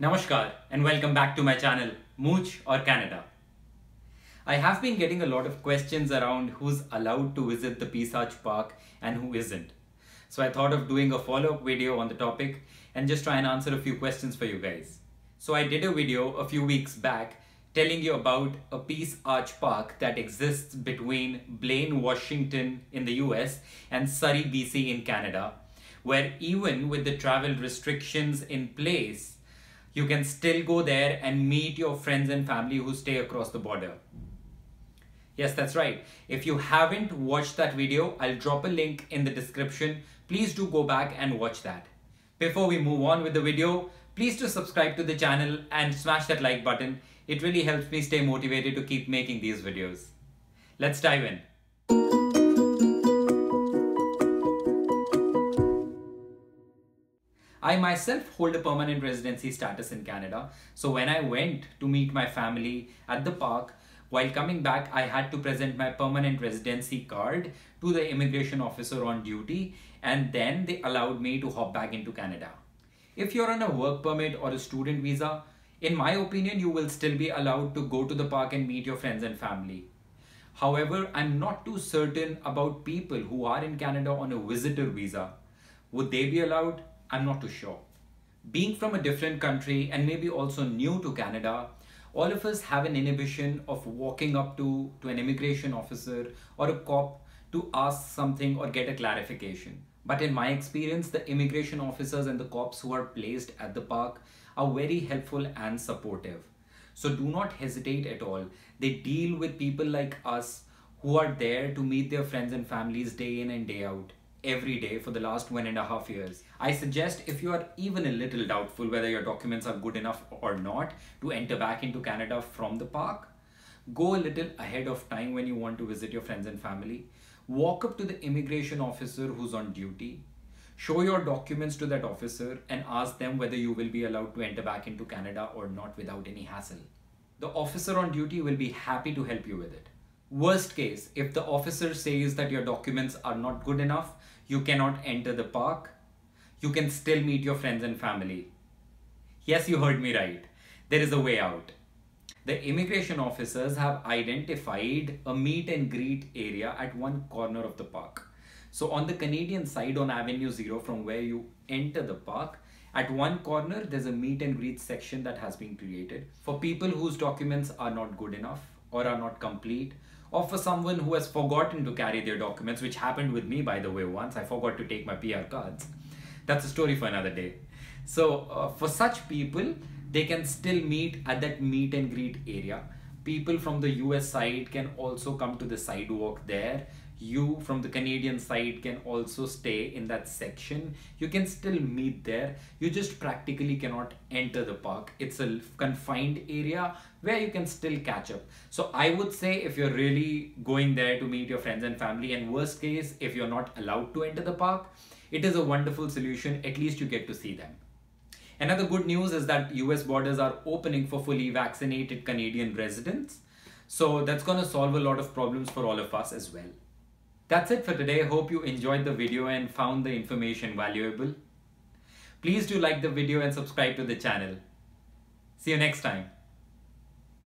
Namaskar and welcome back to my channel Mooch or Canada. I have been getting a lot of questions around who's allowed to visit the Peace Arch Park and who isn't. So I thought of doing a follow-up video on the topic and just try and answer a few questions for you guys. So I did a video a few weeks back telling you about a Peace Arch Park that exists between Blaine, Washington in the US and Surrey, BC in Canada, where even with the travel restrictions in place, you can still go there and meet your friends and family who stay across the border. Yes, that's right. If you haven't watched that video, I'll drop a link in the description. Please do go back and watch that. Before we move on with the video, please do subscribe to the channel and smash that like button. It really helps me stay motivated to keep making these videos. Let's dive in. I myself hold a permanent residency status in Canada. So when I went to meet my family at the park, while coming back, I had to present my permanent residency card to the immigration officer on duty, and then they allowed me to hop back into Canada. If you're on a work permit or a student visa, in my opinion, you will still be allowed to go to the park and meet your friends and family. However, I'm not too certain about people who are in Canada on a visitor visa. Would they be allowed? I'm not too sure. Being from a different country and maybe also new to Canada, all of us have an inhibition of walking up to, to an immigration officer or a cop to ask something or get a clarification. But in my experience, the immigration officers and the cops who are placed at the park are very helpful and supportive. So do not hesitate at all. They deal with people like us who are there to meet their friends and families day in and day out every day for the last one and a half years. I suggest if you are even a little doubtful whether your documents are good enough or not to enter back into Canada from the park, go a little ahead of time when you want to visit your friends and family. Walk up to the immigration officer who's on duty. Show your documents to that officer and ask them whether you will be allowed to enter back into Canada or not without any hassle. The officer on duty will be happy to help you with it. Worst case, if the officer says that your documents are not good enough, you cannot enter the park, you can still meet your friends and family. Yes, you heard me right. There is a way out. The immigration officers have identified a meet and greet area at one corner of the park. So on the Canadian side on Avenue Zero from where you enter the park, at one corner there's a meet and greet section that has been created for people whose documents are not good enough or are not complete or for someone who has forgotten to carry their documents, which happened with me, by the way, once I forgot to take my PR cards. That's a story for another day. So, uh, for such people, they can still meet at that meet and greet area. People from the US side can also come to the sidewalk there you from the Canadian side can also stay in that section. You can still meet there. You just practically cannot enter the park. It's a confined area where you can still catch up. So I would say if you're really going there to meet your friends and family and worst case, if you're not allowed to enter the park, it is a wonderful solution. At least you get to see them. Another good news is that US borders are opening for fully vaccinated Canadian residents. So that's going to solve a lot of problems for all of us as well. That's it for today. Hope you enjoyed the video and found the information valuable. Please do like the video and subscribe to the channel. See you next time.